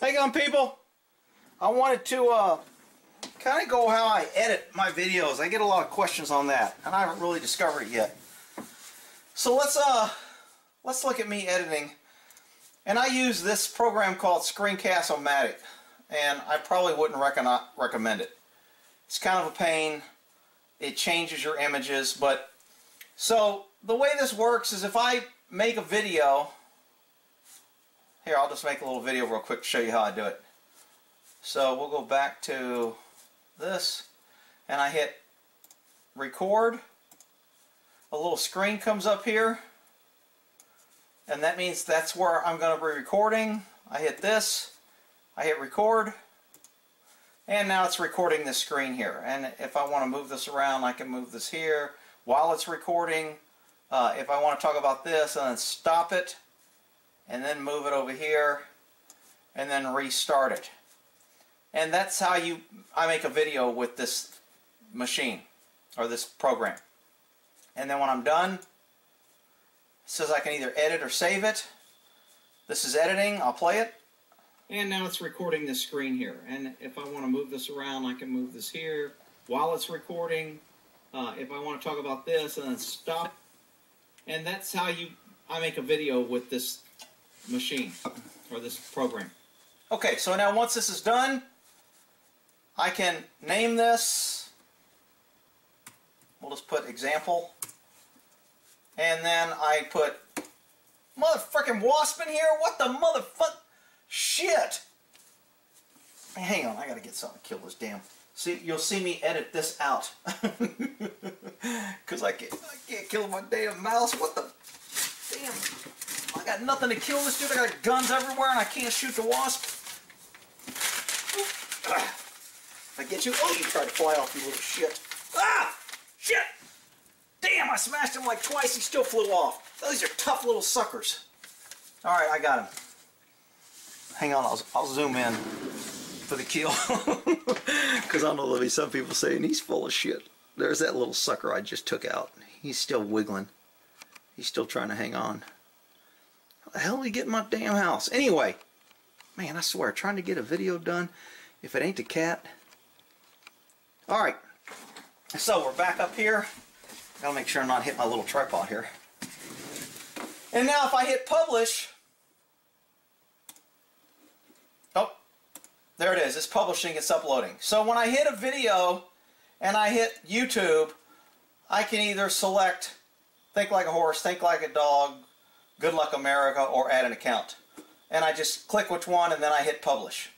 Hey on people, I wanted to uh, kind of go how I edit my videos. I get a lot of questions on that and I haven't really discovered it yet. So let's uh, let's look at me editing and I use this program called Screencast-O-Matic and I probably wouldn't recommend it. It's kind of a pain. It changes your images but so the way this works is if I make a video here, I'll just make a little video real quick to show you how I do it. So we'll go back to this, and I hit record. A little screen comes up here, and that means that's where I'm going to be recording. I hit this, I hit record, and now it's recording this screen here. And if I want to move this around, I can move this here while it's recording. Uh, if I want to talk about this and then stop it, and then move it over here and then restart it. And that's how you I make a video with this machine or this program. And then when I'm done, it says I can either edit or save it. This is editing, I'll play it. And now it's recording this screen here. And if I want to move this around, I can move this here while it's recording. Uh, if I want to talk about this and then stop. And that's how you I make a video with this machine or this program. Okay, so now once this is done, I can name this. We'll just put example. And then I put motherfucking wasp in here. What the motherfuck? Shit! Hang on, I gotta get something to kill this damn. See, you'll see me edit this out. Because I can't, I can't kill my damn mouse. What the? Got nothing to kill this dude. I got guns everywhere and I can't shoot the wasp. I get you. Oh, you tried to fly off, you little shit. Ah! Shit! Damn, I smashed him like twice. He still flew off. Those are tough little suckers. All right, I got him. Hang on, I'll, I'll zoom in for the kill. Because I know there'll be some people saying he's full of shit. There's that little sucker I just took out. He's still wiggling. He's still trying to hang on. The hell he get in my damn house? Anyway, man, I swear, trying to get a video done, if it ain't the cat. Alright, so we're back up here. Gotta make sure I'm not hitting my little tripod here. And now if I hit publish, oh, there it is. It's publishing, it's uploading. So when I hit a video and I hit YouTube, I can either select think like a horse, think like a dog, Good Luck America or add an account. And I just click which one and then I hit publish.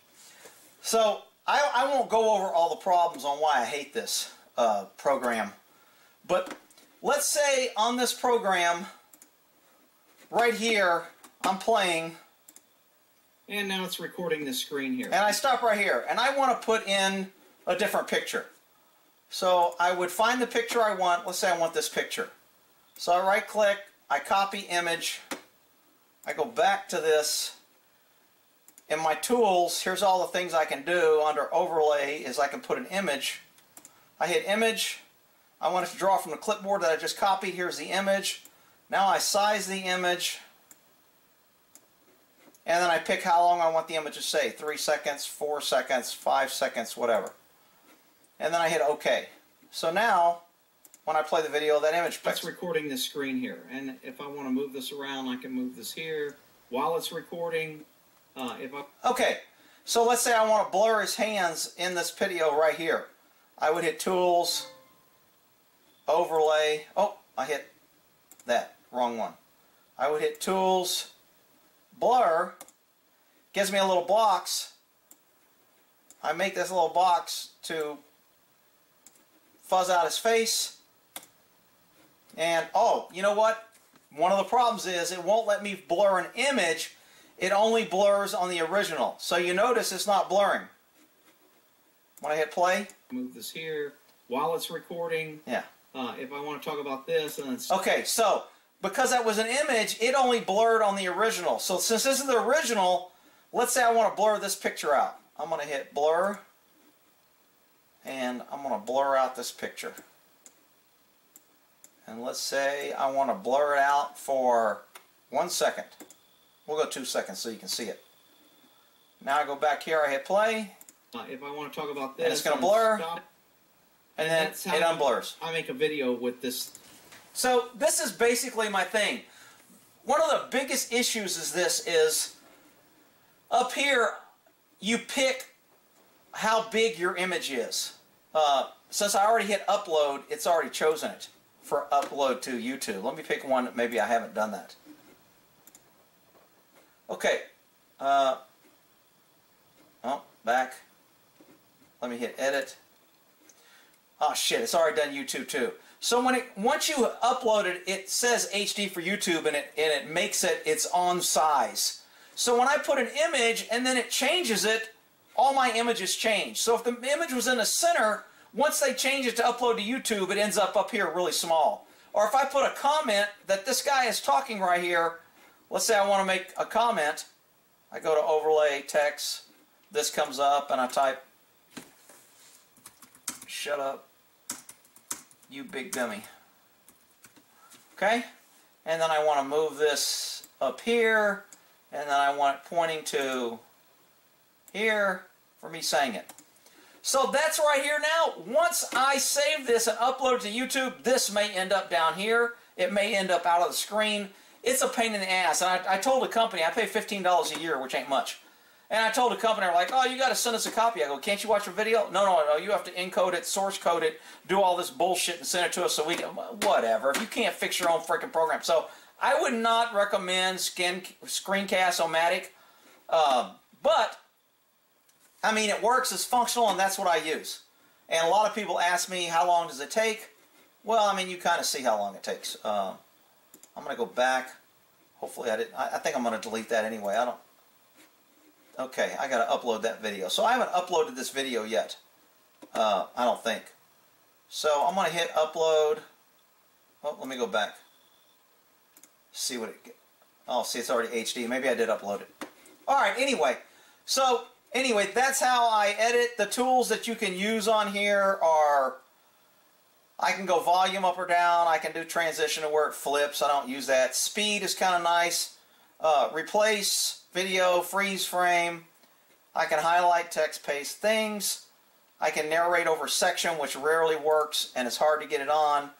So I, I won't go over all the problems on why I hate this uh, program. But let's say on this program, right here, I'm playing. And now it's recording the screen here. And I stop right here. And I want to put in a different picture. So I would find the picture I want. Let's say I want this picture. So I right click, I copy image, I go back to this. In my tools, here's all the things I can do under overlay is I can put an image. I hit image. I want it to draw from the clipboard that I just copied. Here's the image. Now I size the image. And then I pick how long I want the image to say. 3 seconds, 4 seconds, 5 seconds, whatever. And then I hit OK. So now when I play the video, that image. It's recording this screen here, and if I want to move this around, I can move this here while it's recording. Uh, if I okay, so let's say I want to blur his hands in this video right here. I would hit Tools, Overlay. Oh, I hit that wrong one. I would hit Tools, Blur. Gives me a little box. I make this little box to fuzz out his face and, oh, you know what? One of the problems is it won't let me blur an image. It only blurs on the original. So you notice it's not blurring. When I hit play. Move this here while it's recording. Yeah. Uh, if I want to talk about this. and Okay, so because that was an image, it only blurred on the original. So since this is the original, let's say I want to blur this picture out. I'm going to hit blur. And I'm going to blur out this picture and let's say I want to blur it out for one second. We'll go two seconds so you can see it. Now I go back here, I hit play, Uh, if I want to talk about this, And it's gonna blur. stop, and then That's it unblurs. I make a video with this. So this is basically my thing. One of the biggest issues is this is up here you pick how big your image is. Uh, since I already hit upload, it's already chosen it for upload to YouTube. Let me pick one that maybe I haven't done that. Okay. Uh, oh, back. Let me hit edit. Oh shit, it's already done YouTube too. So when it once you upload it, it says HD for YouTube and it and it makes it its own size. So when I put an image and then it changes it, all my images change. So if the image was in the center, once they change it to upload to YouTube, it ends up up here really small. Or if I put a comment that this guy is talking right here, let's say I want to make a comment, I go to overlay text, this comes up and I type shut up you big dummy. Okay? And then I want to move this up here, and then I want it pointing to here for me saying it. So that's right here now. Once I save this and upload to YouTube, this may end up down here. It may end up out of the screen. It's a pain in the ass. And I, I told the company, I pay $15 a year, which ain't much. And I told the company, they're like, oh, you got to send us a copy. I go, can't you watch a video? No, no, no. You have to encode it, source code it, do all this bullshit and send it to us so we can, whatever. If you can't fix your own freaking program. So I would not recommend skin, Screencast-O-Matic. Um, but, I mean, it works, it's functional, and that's what I use. And a lot of people ask me, how long does it take? Well, I mean, you kind of see how long it takes. Um, I'm going to go back. Hopefully I didn't. I, I think I'm going to delete that anyway. I don't. Okay, I got to upload that video. So I haven't uploaded this video yet. Uh, I don't think. So I'm going to hit upload. Oh, let me go back. See what it. Oh, see, it's already HD. Maybe I did upload it. All right. Anyway, so anyway, that's how I edit. The tools that you can use on here are. I can go volume up or down. I can do transition to where it flips. I don't use that. Speed is kind of nice. Uh, replace video, freeze frame. I can highlight text, paste things. I can narrate over section, which rarely works and it's hard to get it on.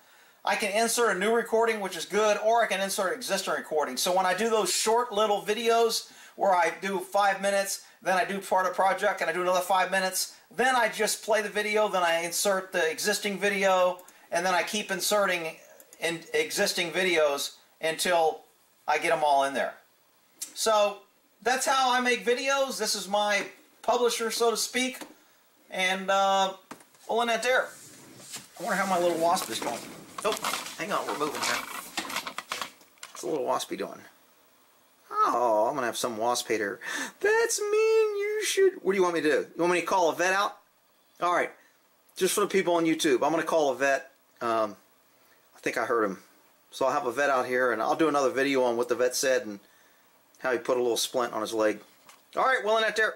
I can insert a new recording, which is good, or I can insert existing recording. So when I do those short little videos where I do five minutes, then I do part of project and I do another five minutes, then I just play the video, then I insert the existing video, and then I keep inserting in existing videos until I get them all in there. So that's how I make videos. This is my publisher, so to speak. And uh, pulling that there. I wonder how my little wasp is going. Oh, hang on, we're moving here. What's the little waspy doing? Oh, I'm gonna have some wasp hater. That's mean. You should. What do you want me to do? You want me to call a vet out? All right. Just for the people on YouTube, I'm gonna call a vet. Um, I think I heard him. So I'll have a vet out here, and I'll do another video on what the vet said and how he put a little splint on his leg. All right, well, in that there.